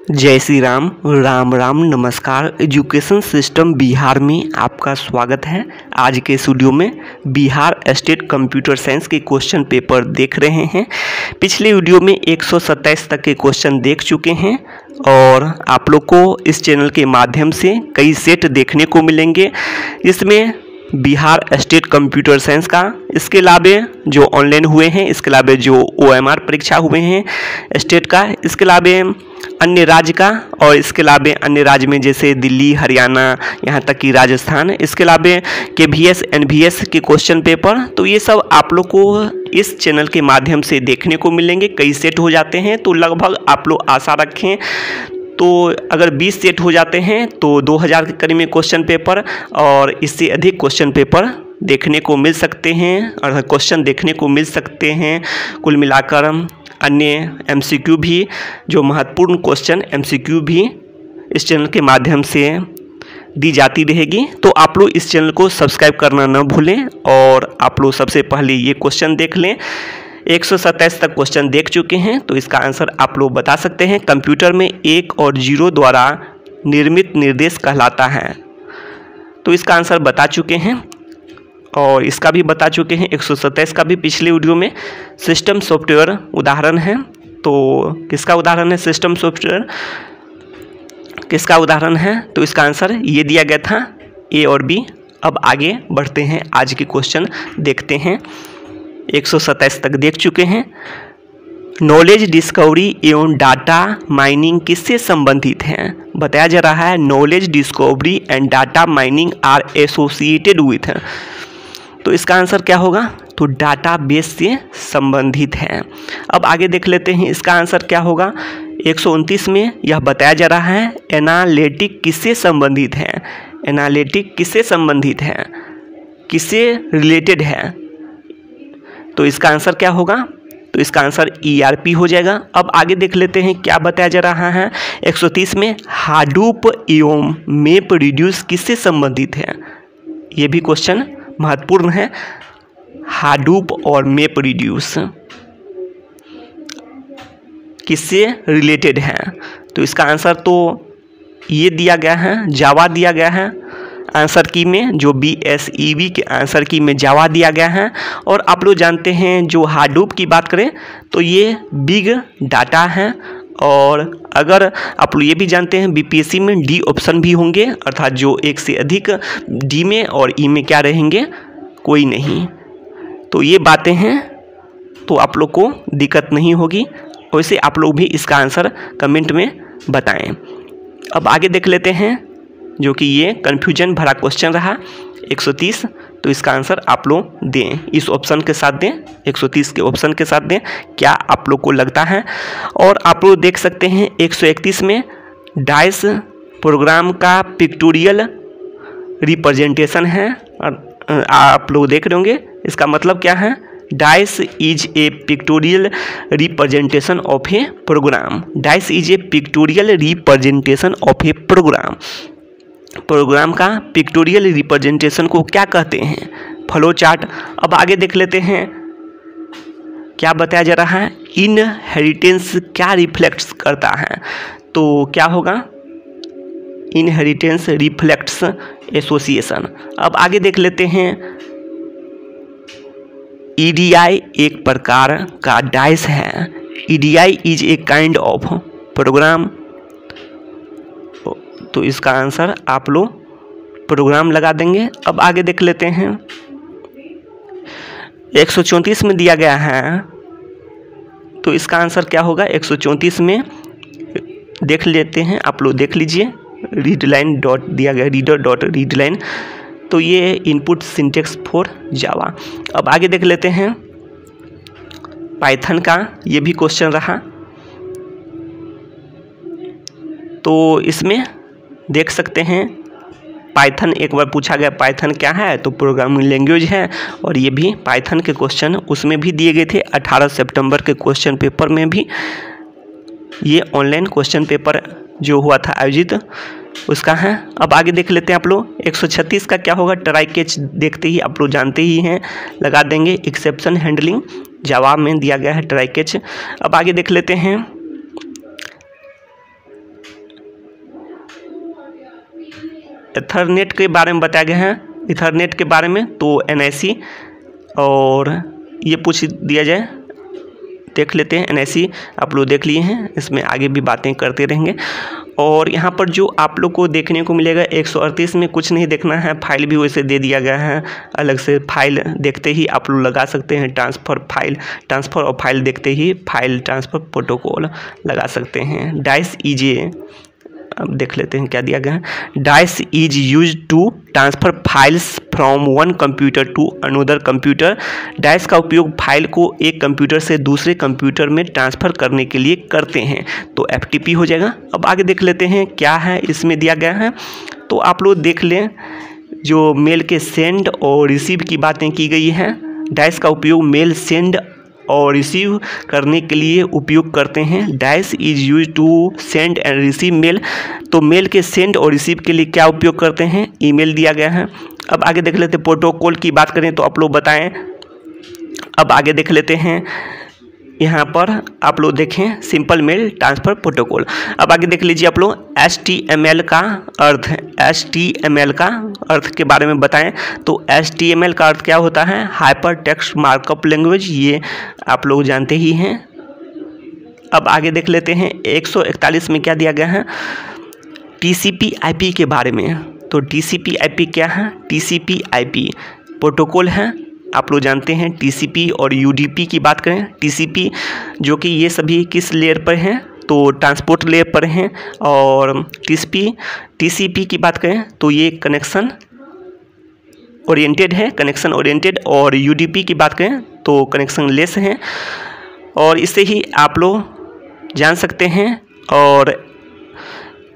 जय श्री राम। राम राम, नमस्कार। Education system Bihar में आपका स्वागत है। आज के स्टूडियो में बिहार स्टेट कंप्यूटर साइंस के क्वेश्चन पेपर देख रहे हैं। पिछले वीडियो में 127 तक के क्वेश्चन देख चुके हैं और आप लोग को इस चैनल के माध्यम से कई सेट देखने को मिलेंगे। इसमें बिहार स्टेट कंप्यूटर साइंस का, इसके अलावे जो ऑनलाइन हुए हैं, इसके अलावे जो ओएमआर परीक्षा हुए हैं स्टेट का, इसके अलावे अन्य राज्य का और इसके अलावे अन्य राज्य में जैसे दिल्ली, हरियाणा, यहाँ तक कि राजस्थान, इसके अलावे K V S N V S के क्वेश्चन पेपर तो ये सब आप लोग को इस चैनल के माध्यम से देखने को मिलेंगे। कई सेट हो जाते हैं तो लगभग आप लोग आशा रखें तो अगर 20 सेट हो जाते हैं तो 2000 के करीब में क्वेश्चन पेपर और इससे अधिक क्वेश्चन पेपर देखने को मिल सकते हैं, और क्वेश्चन देखने को मिल सकते हैं, कुल मिलाकर अन्य एमसीक्यू भी, जो महत्वपूर्ण क्वेश्चन एमसीक्यू भी इस चैनल के माध्यम से दी जाती रहेगी। तो आप लोग इस चैनल को सब्सक्राइब करना न भूलें और आप लोग सबसे पहले ये क्वेश्चन देख लें। एक सौ सत्ताइस तक क्वेश्चन देख चुके हैं तो इसका आंसर आप लोग बता सकते हैं। कंप्यूटर में एक और ज़ीरो द्वारा निर्मित निर्देश कहलाता है। तो इसका आंसर बता चुके हैं। और इसका भी बता चुके हैं, एक सौ सताइस का भी पिछले वीडियो में सिस्टम सॉफ्टवेयर उदाहरण है। तो किसका उदाहरण है सिस्टम सॉफ्टवेयर किसका उदाहरण है? तो इसका आंसर ये दिया गया था ए और बी अब आगे बढ़ते हैं, आज के क्वेश्चन देखते हैं। एक सौ सताइस तक देख चुके हैं। नॉलेज डिस्कवरी एवं डाटा माइनिंग किससे संबंधित हैं? बताया जा रहा है knowledge discovery and data mining are associated with तो इसका आंसर क्या होगा? तो डाटा बेस से संबंधित है। अब आगे देख लेते हैं, इसका आंसर क्या होगा? एक सौ उनतीस में यह बताया जा रहा है एनालिटिक किससे संबंधित है? एनालिटिक किससे संबंधित है? किससे रिलेटेड है? तो इसका आंसर क्या होगा? तो इसका आंसर ईआरपी हो जाएगा। अब आगे देख लेते हैं, क्या बताया जा रहा है? 130 में हाडूप एवं मेप रिड्यूस किससे संबंधित है? ये भी क्वेश्चन महत्वपूर्ण है। हाडूप और मेप रिड्यूस किससे रिलेटेड है? तो इसका आंसर तो ये दिया गया है, जावा दिया गया है। आंसर की में जो बी एस ई वी के आंसर की में जावा दिया गया है। और आप लोग जानते हैं जो हाडूप की बात करें तो ये बिग डाटा है। और अगर आप लोग ये भी जानते हैं बीपीएससी में डी ऑप्शन भी होंगे, अर्थात जो एक से अधिक डी में और ई में क्या रहेंगे, कोई नहीं। तो ये बातें हैं तो आप लोग को दिक्कत नहीं होगी। वैसे आप लोग भी इसका आंसर कमेंट में बताएँ। अब आगे देख लेते हैं, जो कि ये कन्फ्यूज़न भरा क्वेश्चन रहा 130 तो इसका आंसर आप लोग दें। इस ऑप्शन के साथ दें 130 के ऑप्शन के साथ दें, क्या आप लोग को लगता है? और आप लोग देख सकते हैं 131 में डाइस प्रोग्राम का पिक्टोरियल रिप्रेजेंटेशन है। और आप लोग देख रहे होंगे, इसका मतलब क्या है? Dice is a pictorial representation of a program dice is a pictorial representation of a program program का पिक्टोरियल रिप्रेजेंटेशन को क्या कहते हैं? फ्लो चार्ट अब आगे देख लेते हैं। क्या बताया जा रहा है? इन हेरिटेंस क्या रिफ्लेक्ट्स करता है? तो क्या होगा? इनहेरिटेंस रिफ्लेक्ट्स एसोसिएशन अब आगे देख लेते हैं। ईडीआई e एक प्रकार का डाइस है। EDI is a kind of program तो इसका आंसर आप लोग प्रोग्राम लगा देंगे। अब आगे देख लेते हैं। एक सौ चौंतीस में दिया गया है। तो इसका आंसर क्या होगा? एक सौ चौंतीस में देख लेते हैं। आप लोग देख लीजिए। रीड लाइन डॉट दिया गया। रीडर डॉट रीड लाइन तो ये इनपुट सिंटेक्स फॉर जावा अब आगे देख लेते हैं। पाइथन का ये भी क्वेश्चन रहा। तो इसमें देख सकते हैं। पाइथन एक बार पूछा गया पाइथन क्या है? तो प्रोग्रामिंग लैंग्वेज है और ये भी पाइथन के क्वेश्चन उसमें भी दिए गए थे। 18 सितंबर के क्वेश्चन पेपर में भी ये ऑनलाइन क्वेश्चन पेपर जो हुआ था आयोजित, उसका है। अब आगे देख लेते हैं आप लोग। 136 का क्या होगा? ट्राई कैच देखते ही, आप लोग जानते ही हैं। लगा देंगे एक्सेप्शन हैंडलिंग जवाब में दिया गया है ट्राई कैच अब आगे देख लेते हैं। इथरनेट के बारे में बताया गया है। इथरनेट के बारे में तो एन और ये पूछ दिया जाए। देख लेते हैं एन आप लोग देख लिए हैं। इसमें आगे भी बातें करते रहेंगे। और यहाँ पर जो आप लोग को देखने को मिलेगा, एक सौ अड़तीस में कुछ नहीं देखना है। फ़ाइल भी वैसे दे दिया गया है। अलग से फ़ाइल देखते ही आप लोग लगा सकते हैं। ट्रांसफ़र फ़ाइल, ट्रांसफ़र और फ़ाइल देखते ही फ़ाइल ट्रांसफ़र प्रोटोकॉल लगा सकते हैं। डाइस ईजे अब देख लेते हैं क्या दिया गया है। Dice is used to transfer files from one computer to another computer dice का उपयोग फ़ाइल को एक कंप्यूटर से दूसरे कंप्यूटर में ट्रांसफ़र करने के लिए करते हैं। तो एफटीपी हो जाएगा। अब आगे देख लेते हैं क्या है इसमें दिया गया है। तो आप लोग देख लें, जो मेल के सेंड और रिसीव की बातें की गई हैं डाइस का उपयोग मेल सेंड और रिसीव करने के लिए उपयोग करते हैं। Dash is used to send and receive mail तो मेल के सेंड और रिसीव के लिए क्या उपयोग करते हैं? ईमेल दिया गया है। अब आगे देख लेते हैं। प्रोटोकॉल की बात करें तो आप लोग बताएँ। अब आगे देख लेते हैं। यहाँ पर आप लोग देखें सिंपल मेल ट्रांसफ़र प्रोटोकॉल अब आगे देख लीजिए आप लोग एस टी एम एल का अर्थ एस टी एम एल का अर्थ के बारे में बताएँ। तो एस टी एम एल का अर्थ क्या होता है? हाइपर टेक्स्ट मार्कअप लैंग्वेज ये आप लोग जानते ही हैं। अब आगे देख लेते हैं 141 में क्या दिया गया है? टी के बारे में। तो टी क्या है? टी सी प्रोटोकॉल है। आप लोग जानते हैं टीसीपी और यूडीपी की बात करें। टीसीपी जो कि ये सभी किस लेयर पर हैं? तो ट्रांसपोर्ट लेयर पर हैं और टीसीपी टीसीपी की बात करें तो ये कनेक्शन ओरिएंटेड है कनेक्शन ओरिएंटेड और यूडीपी की बात करें तो कनेक्शन लेस हैं। और इससे ही आप लोग जान सकते हैं और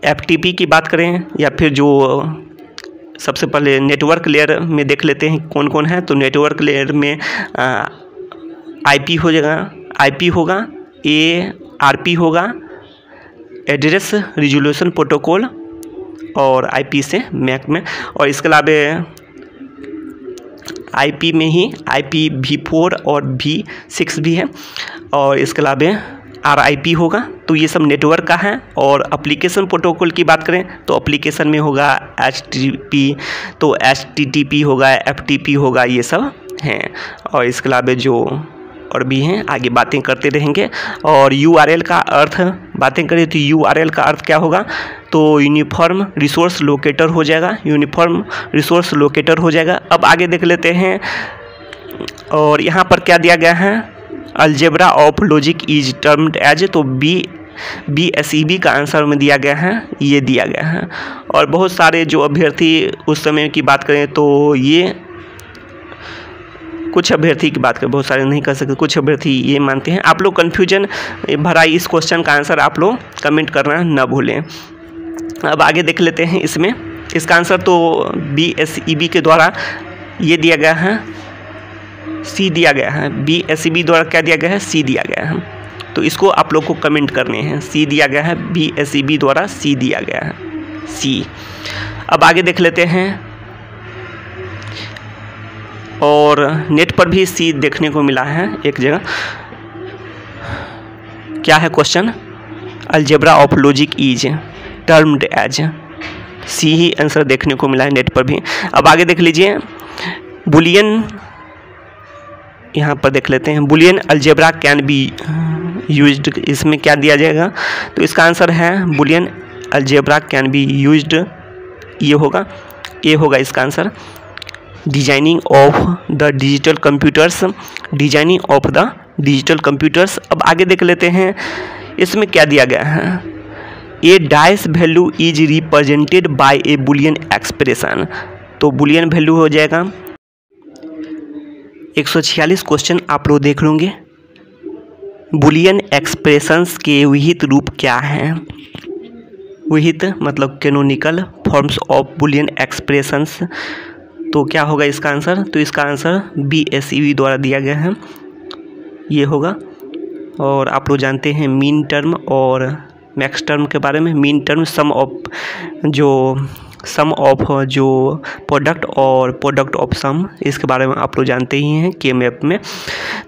एफटीपी की बात करें या फिर जो सबसे पहले नेटवर्क लेयर में देख लेते हैं कौन कौन है तो नेटवर्क लेयर में आईपी हो जाएगा। आईपी होगा ए आरपी होगा एड्रेस रिजोल्यूशन प्रोटोकॉल और आईपी से मैक में। और इसके अलावा आईपी में ही आईपी वी फोर और वी सिक्स भी है। और इसके अलावा RIP होगा तो ये सब नेटवर्क का है और एप्लीकेशन प्रोटोकॉल की बात करें तो एप्लीकेशन में होगा एच तो HTTP होगा एफ़ होगा, ये सब हैं। और इसके अलावा जो और भी हैं, आगे बातें करते रहेंगे। और URL का अर्थ, बातें करें तो URL का अर्थ क्या होगा तो यूनिफॉर्म रिसोर्स लोकेटर हो जाएगा यूनिफॉर्म रिसोर्स लोकेटर हो जाएगा। अब आगे देख लेते हैं, और यहाँ पर क्या दिया गया है algebra of logic is termed as तो B B S E B का आंसर में दिया गया है, ये दिया गया है। और बहुत सारे जो अभ्यर्थी उस समय की बात करें तो ये, कुछ अभ्यर्थी की बात करें, बहुत सारे नहीं कर सकते, कुछ अभ्यर्थी ये मानते हैं। आप लोग कन्फ्यूज़न भरा इस क्वेश्चन का आंसर आप लोग कमेंट करना न भूलें। अब आगे देख लेते हैं इसमें। इसका आंसर तो बी एस ई बी के द्वारा ये दिया गया है। सी दिया गया है। बी एस सी बी द्वारा क्या दिया गया है? सी दिया गया है। तो इसको आप लोग को कमेंट करने हैं। सी दिया गया है बी एस सी बी द्वारा सी दिया गया है। सी अब आगे देख लेते हैं। और नेट पर भी सी देखने को मिला है एक जगह। क्या है question algebra of logic is termed as C he answer देखने को मिला है नेट पर भी। अब आगे देख लीजिए। बुलियन यहाँ पर देख लेते हैं। Boolean algebra can be use इसमें क्या दिया जाएगा? तो इसका आंसर है, Boolean algebra can be use ये होगा ये होगा इसका answer. Designing of the digital computers. Designing of the digital computers. अब आगे देख लेते हैं, इसमें क्या दिया गया है? A dice value is represented by a Boolean expression. तो बुलियन वैल्यू हो जाएगा। एक सौ छियालीस क्वेश्चन आप लोग देख लोगे। बुलियन एक्सप्रेशंस के विहित रूप क्या हैं? विहित मतलब canonical forms of Boolean expressions तो क्या होगा इसका आंसर तो इसका आंसर बी एस ई द्वारा दिया गया है। ये होगा। और आप लोग जानते हैं मीन टर्म और मैक्स टर्म के बारे में। मीन टर्म सम ऑफ़ जो सम ऑफ़ जो प्रोडक्ट और प्रोडक्ट ऑफ़ सम इसके बारे में आप लोग जानते ही हैं के मैप में।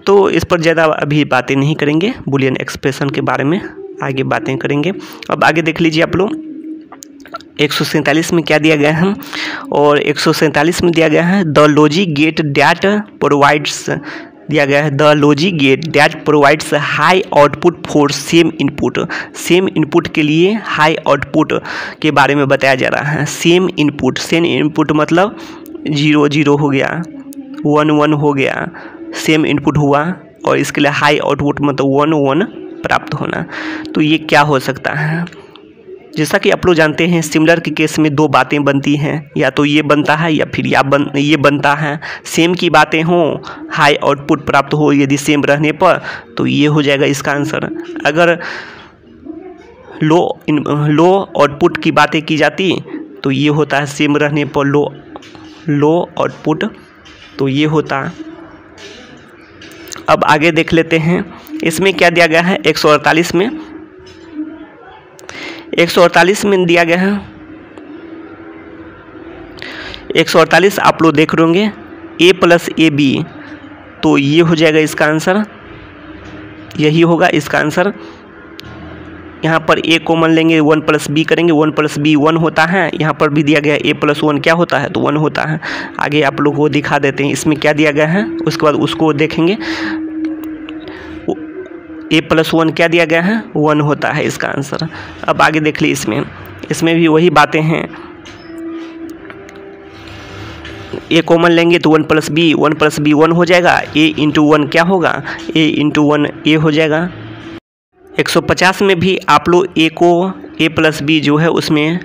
तो इस पर ज़्यादा अभी बातें नहीं करेंगे बुलियन एक्सप्रेशन के बारे में आगे बातें करेंगे। अब आगे देख लीजिए आप लोग, एक सौ सैंतालीस में क्या दिया गया है? और एक सौ सैंतालीस में दिया गया है, the logic gate that provides दिया गया है। The logic gate that provides high output for same input. Same input के लिए हाई आउटपुट के बारे में बताया जा रहा है। सेम इनपुट सेम इनपुट मतलब ज़ीरो ज़ीरो हो गया, वन वन हो गया, सेम इनपुट हुआ और इसके लिए हाई आउटपुट मतलब वन वन प्राप्त होना। तो ये क्या हो सकता है? जैसा कि आप लोग जानते हैं, सिमिलर के केस में दो बातें बनती हैं, या तो ये बनता है, या फिर या बन, ये बनता है। सेम की बातें हों, हाई आउटपुट प्राप्त हो यदि सेम रहने पर तो ये हो जाएगा इसका आंसर। अगर लो इन, लो आउटपुट की बातें की जाती तो ये होता है सेम रहने पर लो लो आउटपुट तो ये होता। अब आगे देख लेते हैं, इसमें क्या दिया गया है, एक सौ अड़तालीस में एक सौ अड़तालीस में दिया गया है। एक सौ अड़तालीस आप लोग देख रहे होंगे ए प्लस ए बी तो ये हो जाएगा इसका आंसर। यही होगा इसका आंसर। यहाँ पर ए कॉमन लेंगे वन प्लस बी करेंगे वन प्लस बी वन होता है। यहाँ पर भी दिया गया ए प्लस वन क्या होता है? तो वन होता है। आगे आप लोग को दिखा देते हैं, इसमें क्या दिया गया है? उसके बाद उसको देखेंगे। ए प्लस वन क्या दिया गया है? वन होता है इसका आंसर। अब आगे देख ली इसमें। इसमें भी वही बातें हैं। ए कॉमन लेंगे तो one plus B, one plus B one हो जाएगा। ए इंटू वन क्या होगा? ए इंटू वन ए हो जाएगा। 150 में भी आप लोग ए को ए प्लस बी जो है उसमें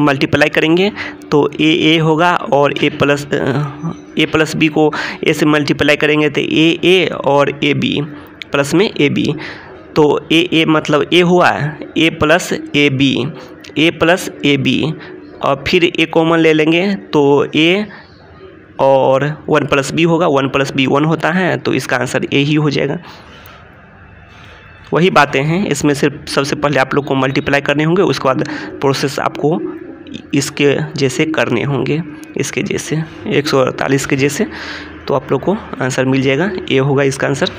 मल्टीप्लाई करेंगे तो ए ए होगा और A plus A plus B को ए से मल्टीप्लाई करेंगे तो ए ए और ए बी। प्लस में ए बी। तो ए ए मतलब ए हुआ, A plus A B, A plus A B. और फिर ए कॉमन ले लेंगे तो ए और वन प्लस बी होगा, वन प्लस बी वन होता है तो इसका आंसर ए ही हो जाएगा। वही बातें हैं, इसमें सिर्फ़ सबसे पहले आप लोग को मल्टीप्लाई करने होंगे, उसके बाद प्रोसेस आपको इसके जैसे करने होंगे, इसके जैसे, एक सौ अड़तालीस के जैसे तो आप लोग को आंसर मिल जाएगा, ए होगा इसका आंसर।